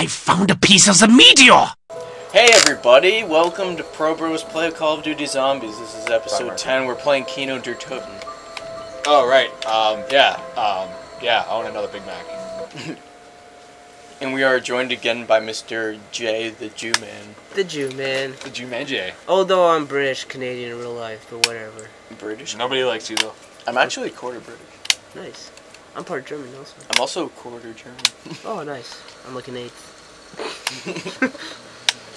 I found a piece of the meteor! Hey everybody, welcome to Pro Bros Play Call of Duty Zombies. This is episode 10. We're playing Kino der Toten. Oh right. Um. Yeah. Um. Yeah. I want another Big Mac. And we are joined again by Mr. J, the Jew man. The Jew man. The Jew man J. Although I'm British Canadian in real life, but whatever. British? Nobody likes you though. I'm actually quarter British. Nice. I'm part German also. I'm also quarter German. Oh, nice. I'm like an eighth.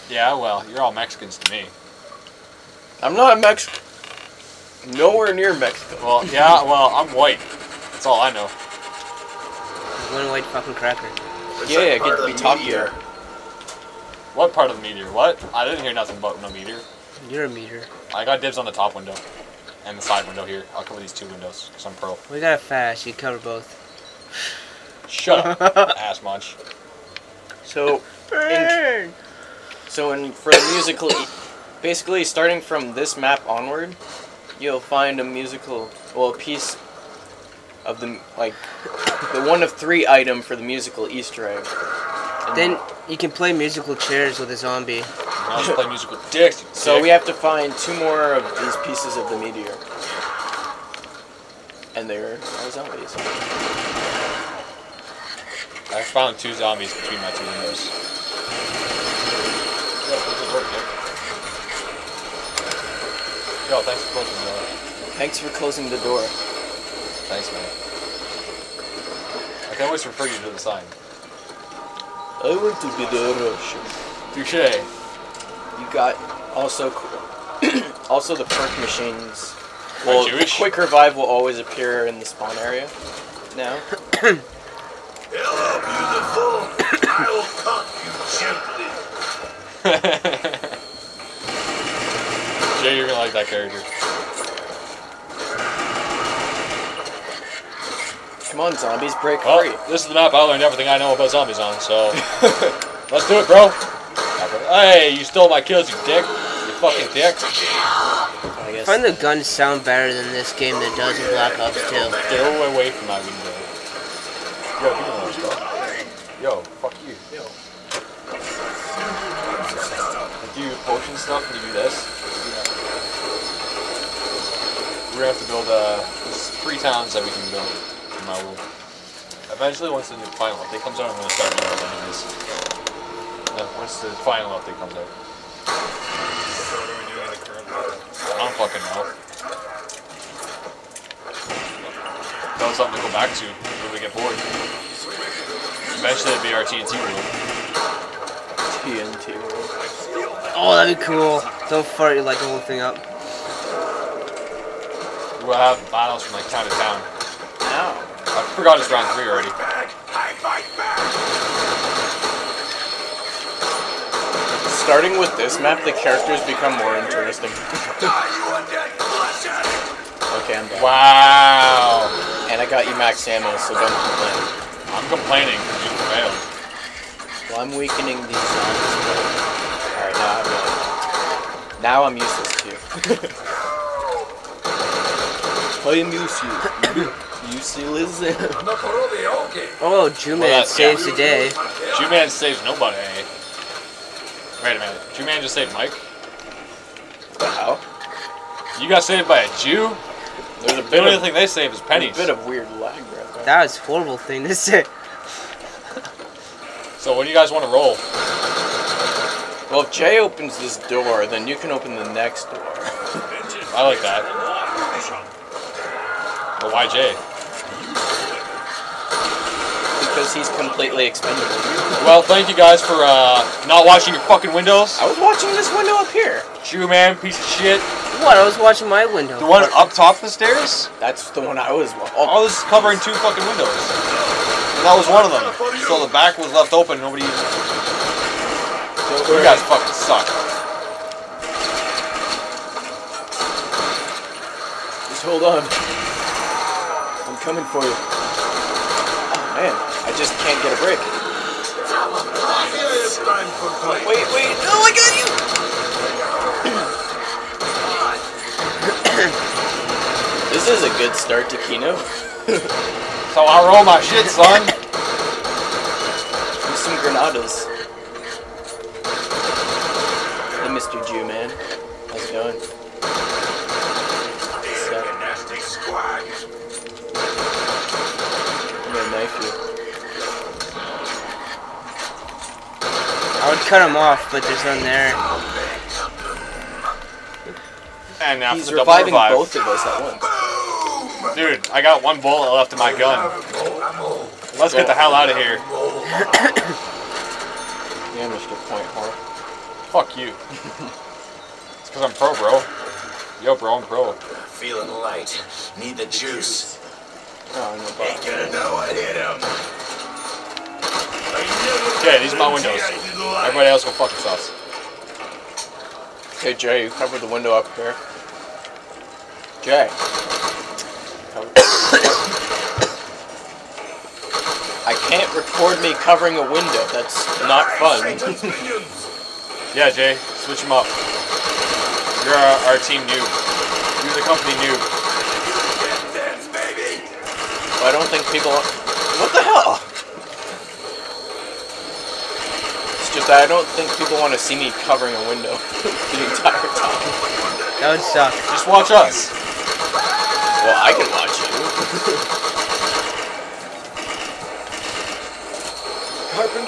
Yeah. Well, you're all Mexicans to me. I'm not Mexican. Nowhere near Mexico. Well, yeah. Well, I'm white. That's all I know. One white fucking cracker. Yeah, yeah, get to be talking here. What part of the meteor? What? I didn't hear nothing about no meteor. You're a meteor. I got dibs on the top window and the side window here. I'll cover these two windows because I'm pro. We got it fast. You cover both. Shut up, ass munch. So, in, so in for the musical, basically starting from this map onward, you'll find a musical, well, a piece of the like the one of three item for the musical Easter egg. And Then you can play musical chairs with a zombie. Now let's play musical dicks. So dick. we have to find two more of these pieces of the meteor. And they're are zombies. I found two zombies between my two windows. Yo, the door, dick. Yo, thanks for closing the door. Thanks for closing the door. Thanks, man. I can always refer you to the sign. I want to be the Russian. Touche. You got also also the perk machines. Well, quick revive will always appear in the spawn area. Now, Hello, beautiful. I will cock you gently. Jay, you're gonna like that character. come on, zombies, break Well, free. this is the map I learned everything I know about zombies on, so let's do it, bro. Hey, you stole my kills, you dick. You fucking dick. I guess. I guess. find the guns sound better than this game that does in Black Ops 2. Get away from my window. Yo, give me bro. Yo, fuck you. Yo. Like, do you potion stuff and you do this? We're gonna have to build, uh, three towns that we can build in my world. Eventually, once the final update comes out, I'm gonna start doing those anyways. Uh, once the final update comes out. I don't fucking know. That was something to go back to when we get bored. Eventually, it'll be our TNT world. TNT. Oh, that'd be cool. Don't fart, you light the whole thing up. We'll have battles from like town to town. Ow. I forgot it's round three already. Back. I fight back. Starting with this map, the characters become more interesting. Die, you undead flesh addict. okay, I'm back. Wow. And I got you max ammo, so don't complain. I'm complaining because you failed. Well, I'm weakening these zombies. Now I'm useless to you. I am useless. useless. No problema, okay. Oh, Jew man that's- saves yeah. the day. Jew Man saves nobody. Wait a minute. Jew Man just saved Mike? the hell? You got saved by a Jew? There's a The bit only of, thing they save is a pennies. bit of weird lag right there. That was a horrible thing to say. So what do you guys want to roll? Well, if Jay opens this door, then you can open the next door. I like that. But why Jay? because he's completely expendable. Well, thank you guys for uh, not watching your fucking windows. I was watching this window up here. Jew Man, piece of shit. What? I was watching my window. The one up top the stairs? That's the one I was watching. I was covering two fucking windows. And that was one of them. So the back was left open. Nobody. You guys fucking suck. Just hold on. I'm coming for you. Oh man, I just can't get a break. It's time for play. Wait, wait, no, I got you! this is a good start to Kino. So I roll my shit, son. Do some granadas. Hey, Mr. Jew man, how's it going? Nasty squad. I'm gonna knife you. I would cut him off, but there's none there. And now He's for the double reviving revive. both of us at once. Dude, I got one bullet left in my gun. Let's get the hell out of here. Yeah, Mr. Point Whore. Fuck you. it's because I'm pro, bro. Yo, bro, I'm pro. Feeling light. Need the juice. Oh, no problem. Ain't gonna know I hit him. Okay, these are my windows. Everybody else go fuck yourselves. Hey Jay, you covered the window up here. Jay. I can't record me covering a window. That's not fun. Yeah, Jay, switch them up. You're our, our team noob. You're the company noob. Dance. I don't think people. What the hell? It's just that I don't think people want to see me covering a window the entire time. That would suck. Just watch us. Well, I can watch you.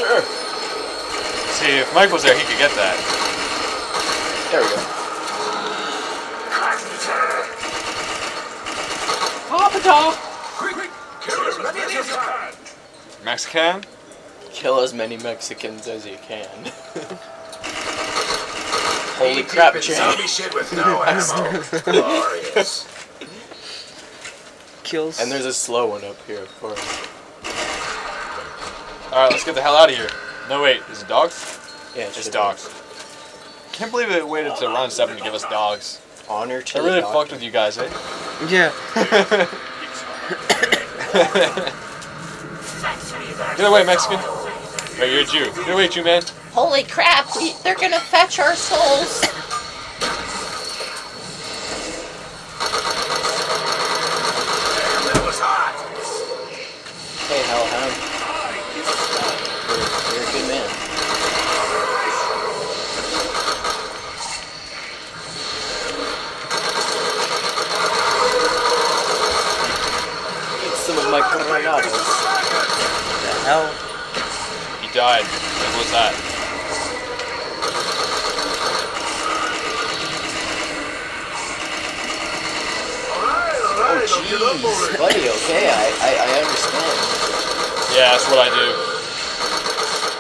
Carpenter. See, if Mike was there, he could get that. There we go. Papa Quick, kill as many as you can. Mexican? Kill as many Mexicans as you can. Holy crap, Deep in Jay. Zombie shit with no ammo. Glorious. Kills. And there's a slow one up here, of course. Alright, let's get the hell out of here. No, wait, is it dogs? Yeah, it Just should dogs. Can't believe it waited to round 7 to give us dogs. be. Honor to I really doctor. fucked with you guys, eh? Yeah. Get away, Mexican. Wait, you're a Jew. Get away, Jew man. Holy crap, we, they're gonna fetch our souls. Damn, that was hot. Hey, Hellhound. You're, you're a good man. Eat some of my granadas. The hell? He died. What was that? Oh, jeez. Buddy, okay, I, I, I understand. Yeah, that's what I do.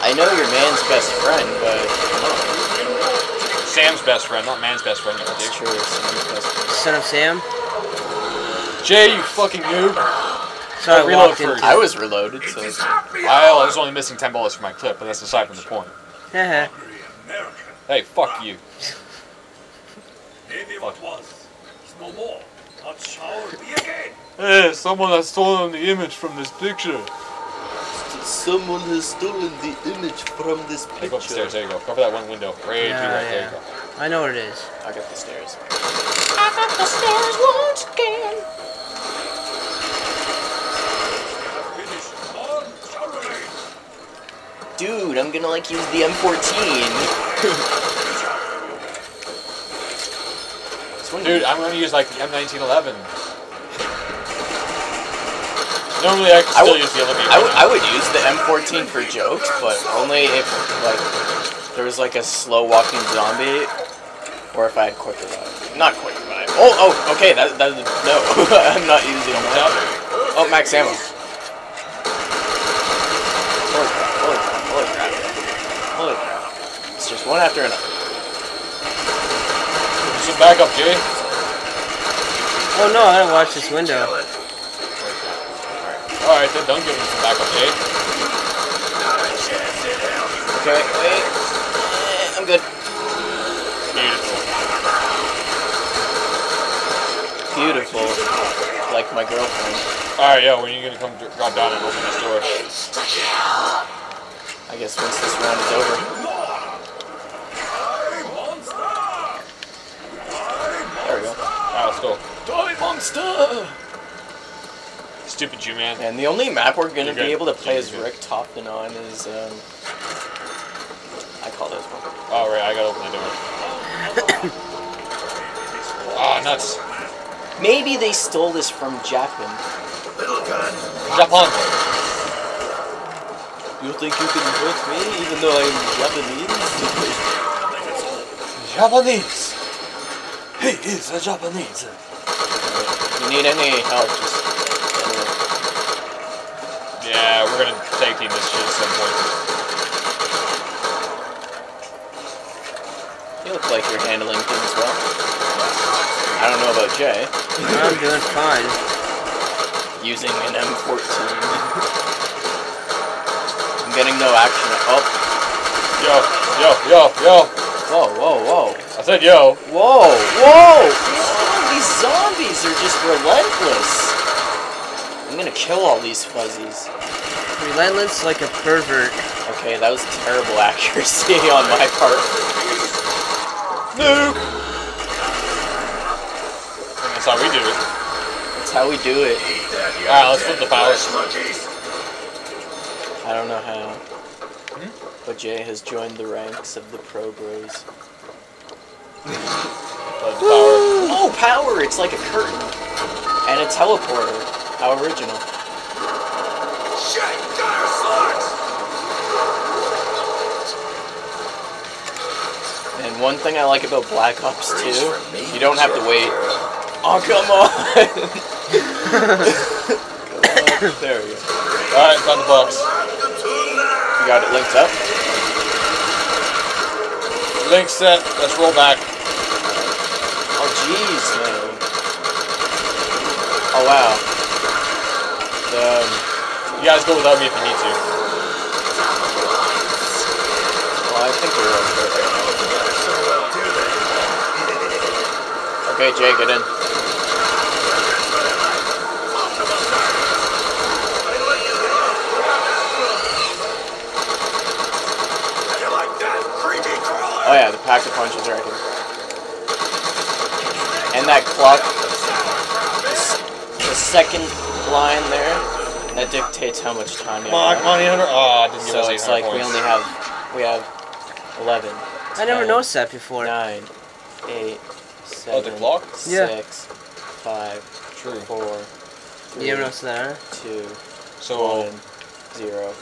I know you're man's best friend, but come on. Sam's best friend, not man's best friend. you It's dick. true, it's man's best friend. Son of Sam? Jay, you fucking noob. Sorry, I reload walked first. I was reloaded, so... is I was only missing 10 bullets for my clip, but that's aside from the point. Haha. Hey, fuck you. Maybe what was. It's no more. Not shall be again. Hey, someone has stolen the image from this picture. Someone has stolen the image from this Hey, go up the stairs, there you go. Cover that one window. Right, Yeah, to right, there yeah. you go. I know what it is. I got the stairs. I got the stairs once again. Finish. On shall remain. Dude, I'm gonna like use the M14. Dude, I'm gonna use like the M1911. Normally I can I still would- use the LMG. I would, I would use the M14 for jokes, but only if like there was like a slow walking zombie, or if I had quick revive. Not quick revive. Oh, oh, okay. That that no, I'm not using that. Oh, max ammo. Holy crap! Holy crap! Holy crap! Holy crap! It's just one after another. Some backup, Jay. Oh no, I didn't watch this window. Kill. Alright, then don't give him some backup, Jay. Not a chance in hell. Okay, wait. I'm good. Beautiful. Beautiful. Like my girlfriend. Alright, yo, when are you gonna come dr- drop down and open this door? I guess once this round is over. Stupid you, man. And the only map we're gonna You're be good. able to play as Richtofen on is um, I call those one. Oh right, I gotta open the door. oh nuts. Maybe they stole this from Japan. Japan. You think you can hurt me even though I'm Japanese? Japanese! He is a Japanese! You need any help, just anyway. Yeah, we're gonna tag team this shit at some point. You look like you're handling things well. I don't know about Jay. I'm doing fine. Using an M14. I'm getting no action. Oh, Yo, yo, yo, yo. whoa, whoa, whoa. I said yo. Whoa, whoa! These zombies are just relentless. I'm gonna kill all these fuzzies. Relentless like a pervert. Okay, that was terrible accuracy on my part. Nuke. That's how we do it. That's how we do it. Alright, let's flip the powers. Monkeys. I don't know how. Hmm? But Jay has joined the ranks of the pro bros. The power. Oh, power! It's like a curtain. And a teleporter. How original. Shit! Slugs! And one thing I like about Black Ops 2, you don't have to wait. Oh, come on! come on. There we go. Alright, found the box. You got it linked up? Link set. Let's roll back. Jeez, man. Oh, wow. Um, You guys go without me if you need to. well, I think we're okay right now. Okay, Jay, get in. Oh yeah, the pack of punches right here. And that clock, the second line there, that dictates how much time you have. come on, 800. Oh, ah, it didn't give So us it's like points. we only have, we have 11. I never 10, noticed that before. 9, 8, 7, Oh, the clock? Yeah. 6, 5, True. 4, You ever 3, noticed that? 2, So, 1, uh, 0.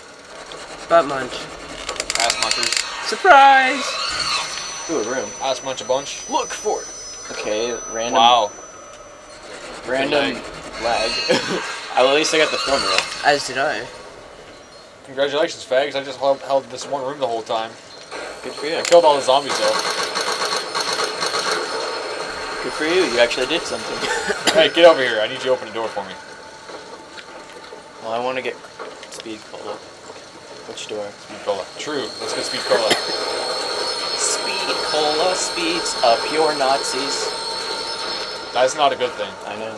Butt munch. ass munchers. Surprise! Ooh, a room. Ass munch a bunch. Look for it. Okay, random. Wow. Random lag. At least I got the reel. As did I. Congratulations, fags. I just held, held this one room the whole time. Good for you. I killed all the zombies, though. Good for you. You actually did something. hey, get over here. I need you to open the door for me. well, I want to get speed cola. Which door? Speed cola. True. Let's get speed cola. Speed cola speeds up your Nazis. That's not a good thing. I know.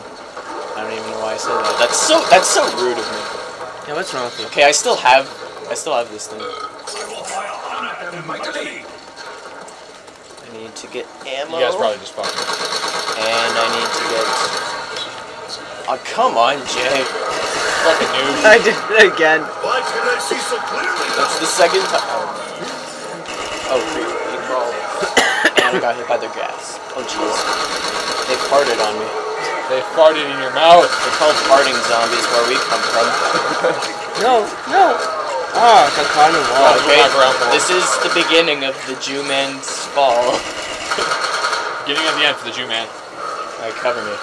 I don't even know why I said that. That's so. That's so rude of me. Yeah, what's wrong with you? Okay, I still have. I still have this thing. I will fire on it in my delete. I need to get ammo. You guys probably just fucking. And I need to get. Oh come on, Jay. Fucking noob. I did it again. Why can I see so clearly? That's the second time. Oh, creep. He crawled. and I got hit by the gas. Oh jeez. They farted on me. They farted in your mouth. They're called farting zombies where we come from. No, no. Ah, I got caught in the wall. Let's Okay, back around for this is the beginning of the Jew man's fall. Getting at the end for the Jew man. Alright, cover me.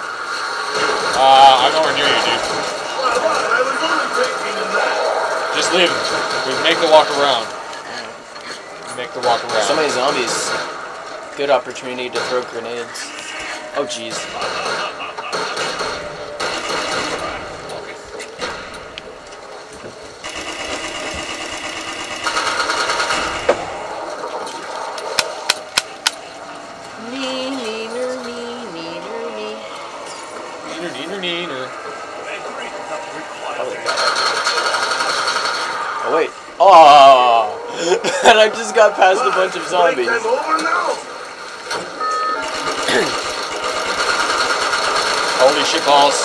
Uh, I'm nowhere near you, dude. Why, why? I was only thinking of that. Just leave him. We make the walk around. Make the walk around. So many zombies. Good opportunity to throw grenades. Oh jeez. Neener, neener, neener. Oh wait. Oh! and I just got past a bunch of zombies. Break them over now. Holy shit balls.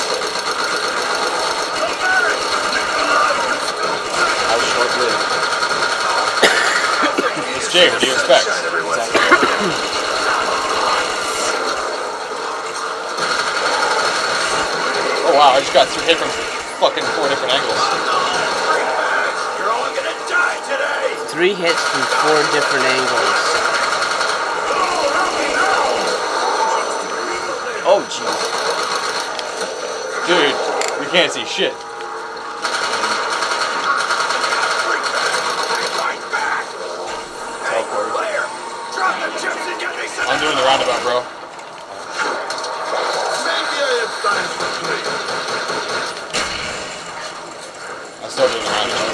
How short-lived. It's Jay, what do you expect? Exactly. Oh wow, I just got hit from fucking four different angles. You're all gonna die today! Three hits from four different angles. Oh jeez. Dude, we can't see shit. Fight back! Hey, Teleport. player! Drop the chips and get me some I'm doing the roundabout, bro. I'm still doing the roundabout.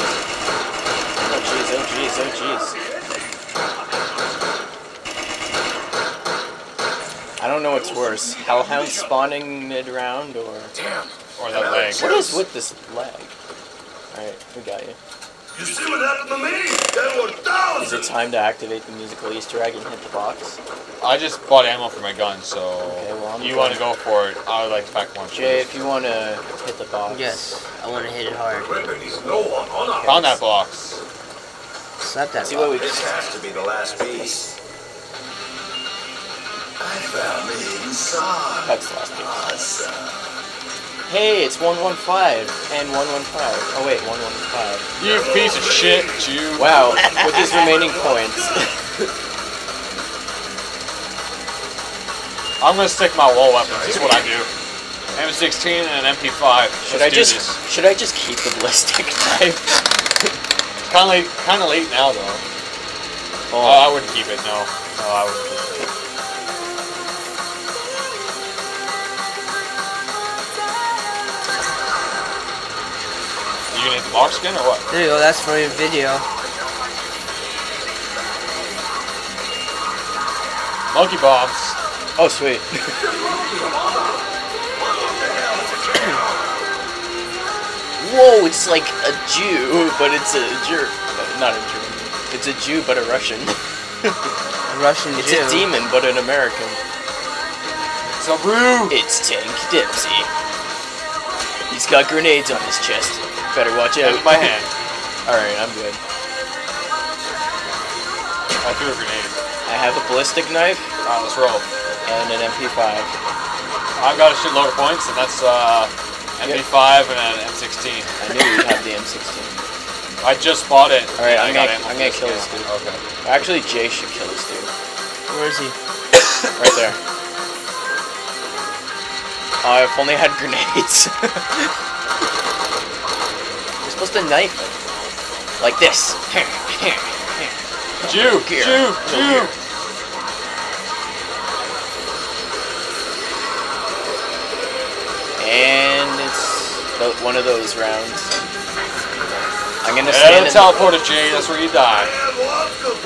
Oh jeez, oh jeez, oh jeez. I don't know what's worse, Hellhound spawning. Damn! Or that leg. What is with this lag? Alright, we got you. You see what happened to me? There were Is it time to activate the musical Easter egg and hit the box? I just bought ammo for my gun, so Okay, well, I'm you want to go for it? I would like to pack one. Jay, first. if you want to hit the box. Yes, I want to hit it hard. Weapon no one on our Found that box. Slap that. See what we This has to be the last piece. I found the inside. That's the last piece. Awesome. Hey, it's 115 and 115. Oh wait, 115. You piece of shit, Jew. Wow, with his remaining points. I'm gonna stick my wall weapons. That's what I do. M16 and an MP5. Should Let's I just this. should I just keep the ballistic knife? It's kind of late, kind of late now though. Oh. oh, I wouldn't keep it. No, no, I wouldn't. You gonna hit the box again or what? There you go. That's for your video. Monkey bombs. Oh sweet. Whoa, it's like a Jew, but it's a Jew. Not a Jew. It's a Jew, but a Russian. A Russian It's Jew. a demon, but an American. So rude. It's Tank Dempsey. He's got grenades on his chest. Better watch out. Out of my hand. Alright, I'm good. I threw a grenade. I have a ballistic knife Alright, let's roll. and an MP5. I've got a shitload of points, and that's uh, MP5 and an M16. I knew you'd have the M16. I just bought it. Alright, I'm gonna, I'm gonna kill this dude. Okay. Actually, Jay should kill this dude. Where is he? Right there. Oh, if only had grenades. Supposed to knife him. Like this. Jew, Here. Jew, Jew. And it's the, one of those rounds. I'm gonna stand in, teleporter, Jay. That's where you die.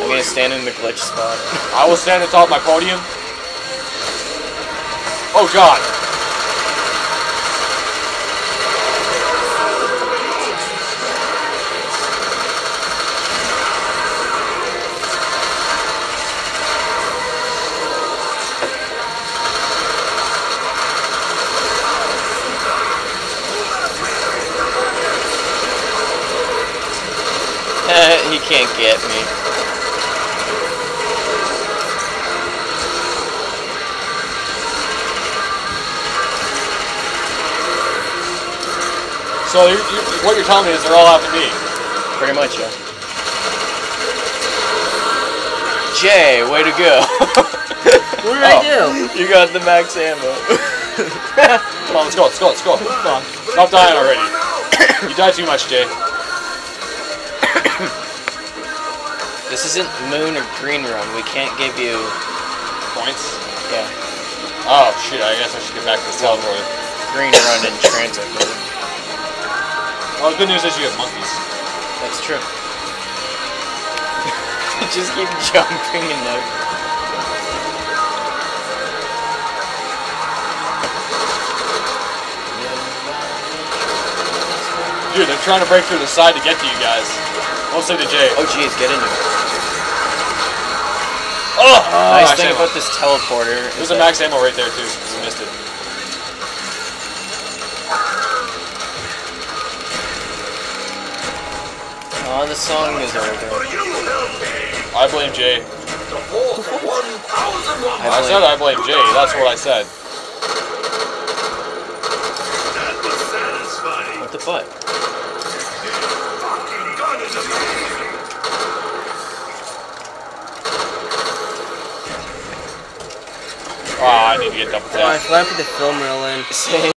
I'm gonna stand in the glitch spot. I will stand atop my podium. Oh God. So you, you, what you're telling me is they're all after me. Pretty much, yeah. Jay, way to go. What did I oh, do? You got the max ammo. Come on, let's go, let's go, let's go. Come on. Stop dying already. you die too much, Jay. this isn't Moon or Green Run. We can't give you. Points. Yeah, Oh shit, I guess I should get back to the teleporter. Green Run in Transit. Well, the good news is you have monkeys. That's true. Just keep jumping and no. Dude, they're trying to break through the side to get to you guys. Mostly to Jay. Oh jeez, get in here. Oh! nice thing about this teleporter There's a max ammo right there too. You missed it. Oh, the song is over. I blame Jay. I I said I blame Jay. That's what I said. What the butt? Oh, ah, I need to get double Oh, I tap. forgot to put the film reel in.